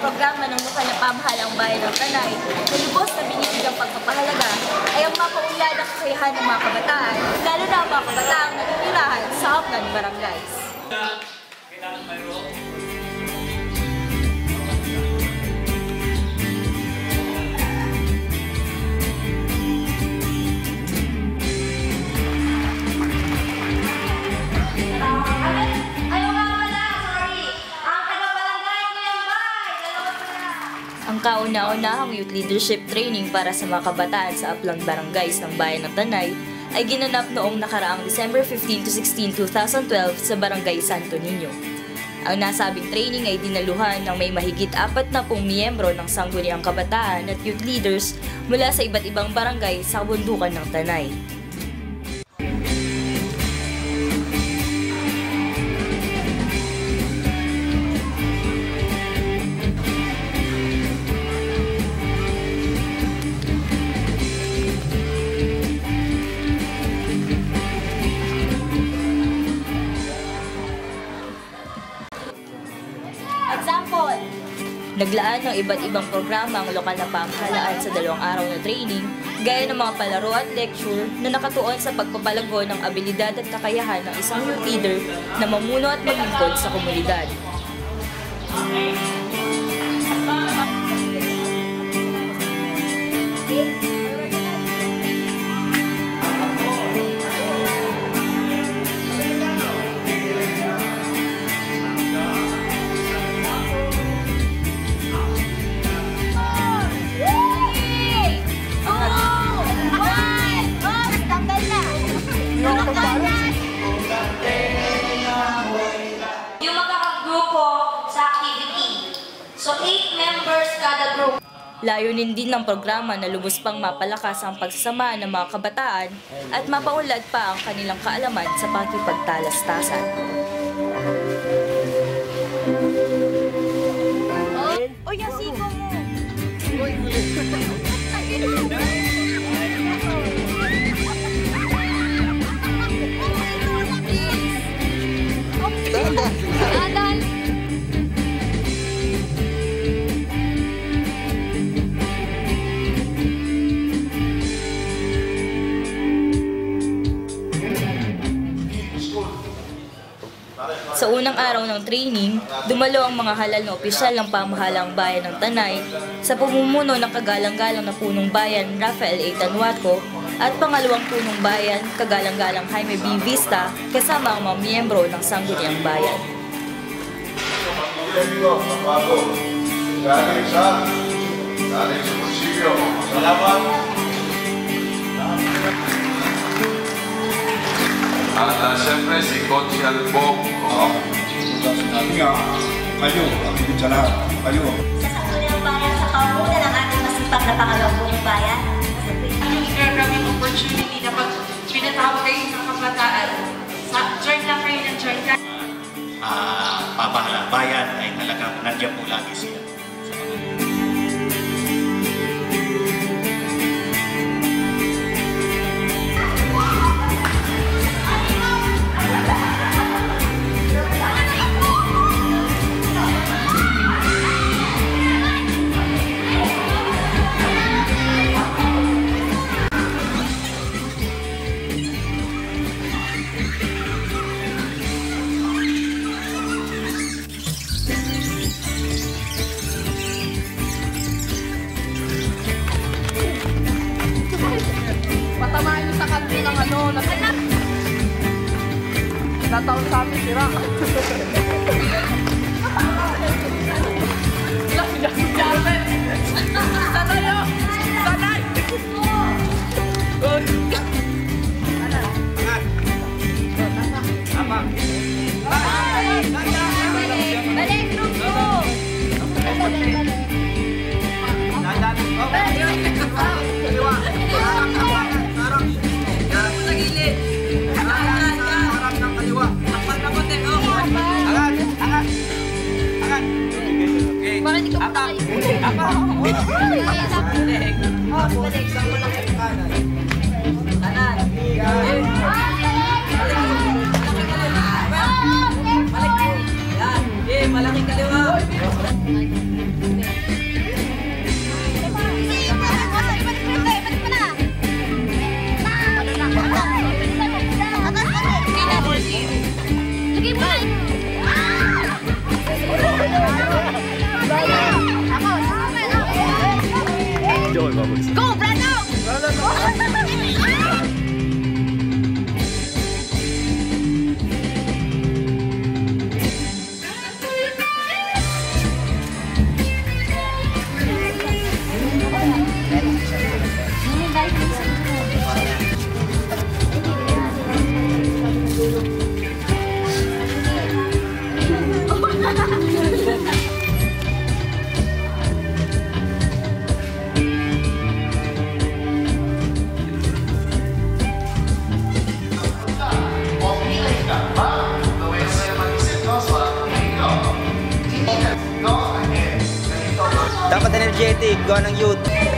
programa ng lokal na pamahalang bayan ng Tanay na lubos na binibigyang pagpapahalaga ay ang mapaunlad at kakayahan ng mga kabataan, lalo na ang mga kabataang naninirahan sa upland barangays. Ayaw Ang kauna-unahang youth leadership training para sa mga kabataan sa upland barangays ng bayan ng Tanay ay ginanap noong nakaraang December 15 to 16, 2012 sa Barangay Santo Niño. Ang nasabing training ay dinaluhan ng may mahigit apat na pong miyembro ng sangguniang kabataan at youth leaders mula sa iba't ibang barangay sa kabundukan ng Tanay. Naglaan ng iba't ibang programa ang lokal na pamahalaan sa dalawang araw na training, gaya ng mga palaro at lecture na nakatuon sa pagpapalago ng abilidad at kakayahan ng isang youth leader na mamuno at maglingkod sa komunidad. Yung Layunin din ng programa na lubos pang mapalakas ang pagsasama ng mga kabataan at mapaunlad pa ang kanilang kaalaman sa pakipagtalastasan. Unang araw ng training, dumalo ang mga halal na opisyal ng pamahalang bayan ng Tanay sa pamumuno ng kagalang-galang na punong bayan Rafael A. Tanwaco at pangalawang punong bayan kagalang-galang Jaime B. Vista kasama ang mga miyembro ng Sangguniang Bayan. Salamat. At uh, siyempre si Coach Albo. Oo. Sinabi nga, kayo, ang higit sa lahat, kayo. Sa sangguniang bayan sa kaumunan ng ating masipag na pangalawang bayan. Programming opportunity na pag pinatawag kayo sa kabataan, sa, join lang kayo ng join lang. uh, pamahalaan bayan ay talagang nandiyan po lagi siya. 到沙皮了。Go, run out! Run out! Energetic, gawa ng youth.